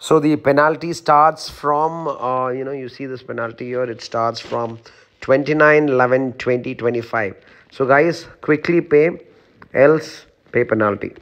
So the penalty starts from, uh, you know, you see this penalty here, it starts from 29 11 20 25. So, guys, quickly pay, else pay penalty.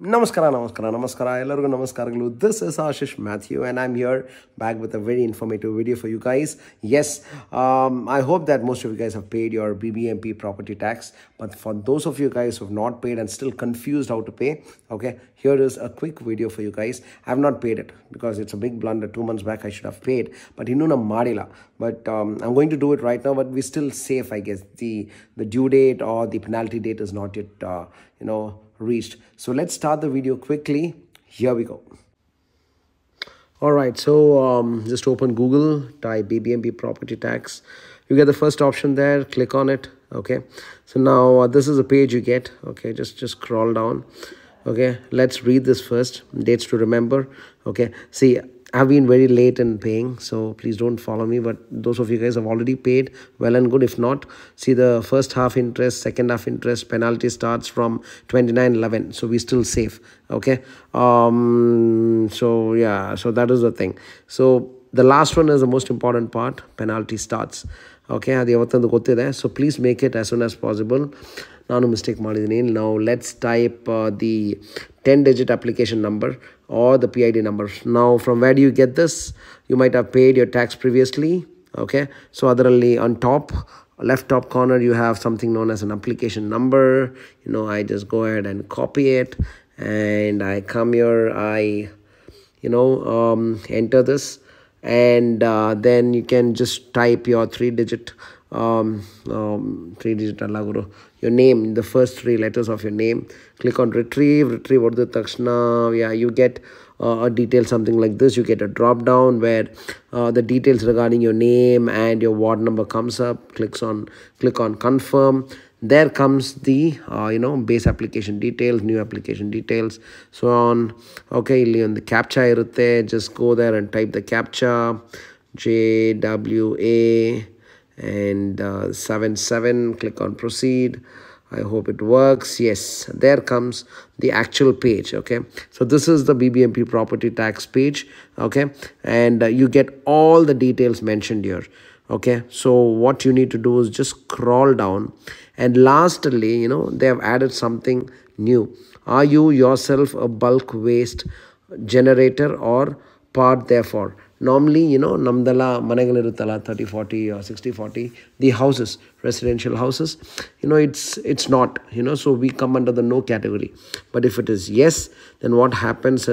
Namaskara, Namaskara, Namaskara, Hello, Namaskar. This is Ashish Mathew, and I'm here back with a very informative video for you guys. Yes, um, I hope that most of you guys have paid your BBMP property tax. But for those of you guys who have not paid and still confused how to pay, okay, here is a quick video for you guys. I've not paid it because it's a big blunder. Two months back, I should have paid, but you know, Marila. But um, I'm going to do it right now. But we're still safe, I guess. The, the due date or the penalty date is not yet, uh, you know reached. So let's start the video quickly. Here we go. All right, so um, just open Google, type BBMP property tax. You get the first option there, click on it. Okay, so now uh, this is the page you get. Okay, just just scroll down. Okay, let's read this first. Dates to remember. Okay, see, I've been very late in paying, so please don't follow me. But those of you guys have already paid, well and good. If not, see the first half interest, second half interest, penalty starts from 29.11, so we're still safe. Okay, um, so yeah, so that is the thing. So the last one is the most important part penalty starts okay ಅದು ಯಾವತ್ತೊಂದು ಗೊತ್ತಿದೆ so please make it as soon as possible ನಾನು mistake ಮಾಡಿದ್ದೀನಿ ನಾವು let's type the ten digit application number are the P I D number ನಾವು from ವ್ಯಾಡ್ you get this you might how paid your tax previously okay so ಅದರಲ್ಲಿ on top left top corner you have something known as an application number you know i just go ahead and copy it and i come here i you know um, enter this and uh, then you can just type your three digit um, um, three digit alaguru your name the first three letters of your name. Click on retrieve retrieve what the takshna yeah you get uh, a detail something like this. You get a drop down where uh, the details regarding your name and your ward number comes up. Clicks on click on confirm there comes the uh, you know base application details new application details so on okay ಇಲ್ಲಿ ಒಂದು captcha ಇರುತ್ತೆ just go there and type the captcha j w a and uh, 77 click on proceed I hope it works. Yes, there comes the actual page. Okay, so this is the BBMP property tax page. Okay, and uh, you get all the details mentioned here. Okay, so what you need to do is just scroll down, and lastly, you know, they have added something new. Are you yourself a bulk waste generator or part therefore? Normally YONO ನಮ್ದೆಲ್ಲ ಮನೆಗಳಿರುತ್ತಲ್ಲ thirty forty sixty forty the houses residential houses you know it's it's not YONO so we come under the no category but if it is S then what happens